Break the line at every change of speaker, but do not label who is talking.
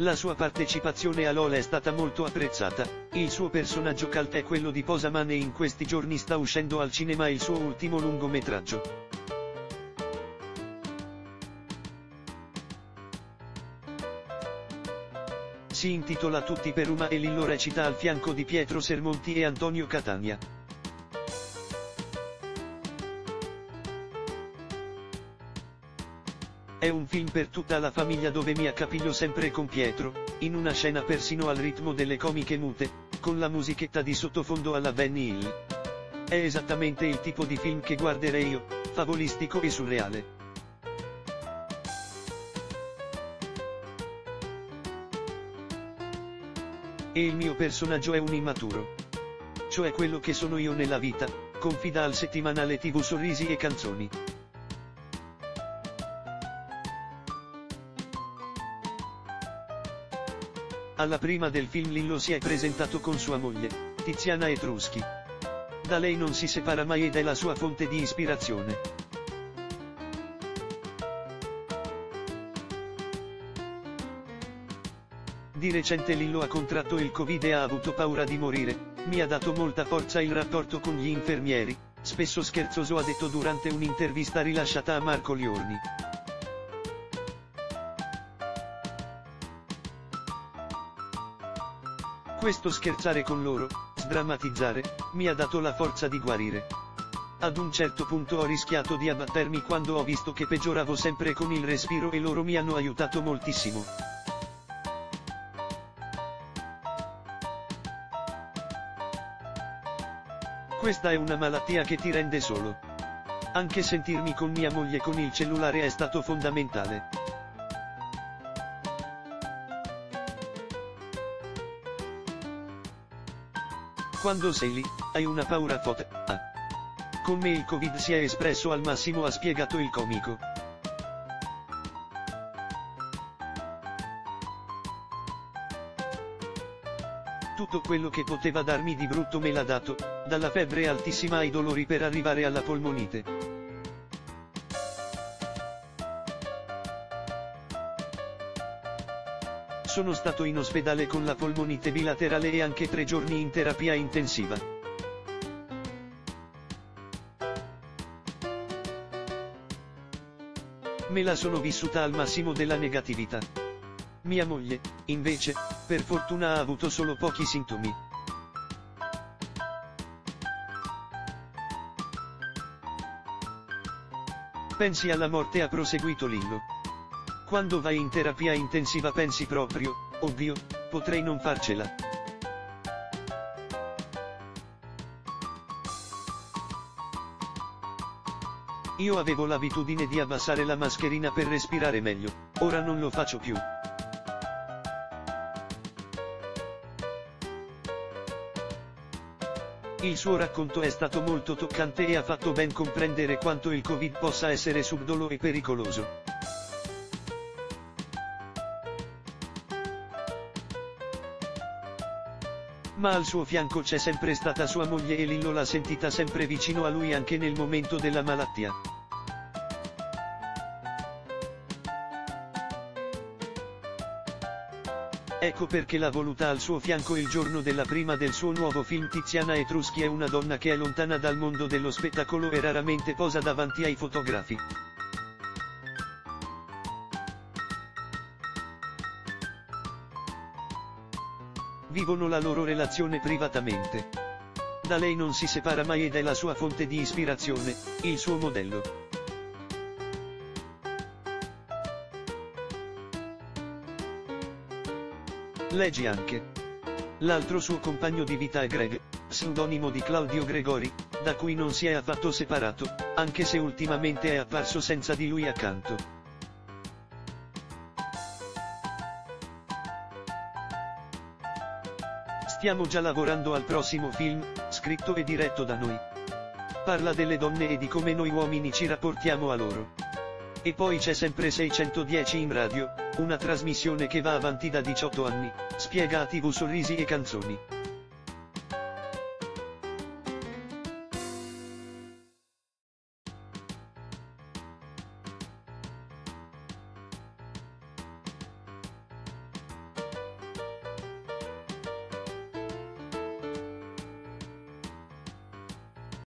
La sua partecipazione a LOL è stata molto apprezzata, il suo personaggio cult è quello di Posaman e in questi giorni sta uscendo al cinema il suo ultimo lungometraggio. Si intitola Tutti per Uma e Lillo recita al fianco di Pietro Sermonti e Antonio Catania. È un film per tutta la famiglia dove mi accapiglio sempre con Pietro, in una scena persino al ritmo delle comiche mute, con la musichetta di sottofondo alla Benny Hill. È esattamente il tipo di film che guarderei io, favolistico e surreale. E il mio personaggio è un immaturo. Cioè quello che sono io nella vita, confida al settimanale tv Sorrisi e Canzoni. Alla prima del film Lillo si è presentato con sua moglie, Tiziana Etruschi. Da lei non si separa mai ed è la sua fonte di ispirazione. Di recente Lillo ha contratto il Covid e ha avuto paura di morire, mi ha dato molta forza il rapporto con gli infermieri, spesso scherzoso ha detto durante un'intervista rilasciata a Marco Liorni. Questo scherzare con loro, sdrammatizzare, mi ha dato la forza di guarire. Ad un certo punto ho rischiato di abbattermi quando ho visto che peggioravo sempre con il respiro e loro mi hanno aiutato moltissimo. Questa è una malattia che ti rende solo. Anche sentirmi con mia moglie con il cellulare è stato fondamentale. Quando sei lì, hai una paura forte. Ah. Con me il Covid si è espresso al massimo ha spiegato il comico. Tutto quello che poteva darmi di brutto me l'ha dato, dalla febbre altissima ai dolori per arrivare alla polmonite. Sono stato in ospedale con la polmonite bilaterale e anche tre giorni in terapia intensiva. Me la sono vissuta al massimo della negatività. Mia moglie, invece, per fortuna ha avuto solo pochi sintomi. Pensi alla morte ha proseguito Lillo. Quando vai in terapia intensiva pensi proprio, oddio, potrei non farcela. Io avevo l'abitudine di abbassare la mascherina per respirare meglio, ora non lo faccio più. Il suo racconto è stato molto toccante e ha fatto ben comprendere quanto il Covid possa essere subdolo e pericoloso. Ma al suo fianco c'è sempre stata sua moglie e Lillo l'ha sentita sempre vicino a lui anche nel momento della malattia. Ecco perché l'ha voluta al suo fianco il giorno della prima del suo nuovo film Tiziana Etruschi è una donna che è lontana dal mondo dello spettacolo e raramente posa davanti ai fotografi. Vivono la loro relazione privatamente. Da lei non si separa mai ed è la sua fonte di ispirazione, il suo modello. Leggi anche. L'altro suo compagno di vita è Greg, pseudonimo di Claudio Gregori, da cui non si è affatto separato, anche se ultimamente è apparso senza di lui accanto. Stiamo già lavorando al prossimo film, scritto e diretto da noi. Parla delle donne e di come noi uomini ci rapportiamo a loro. E poi c'è sempre 610 in radio, una trasmissione che va avanti da 18 anni, spiega a tv sorrisi e canzoni.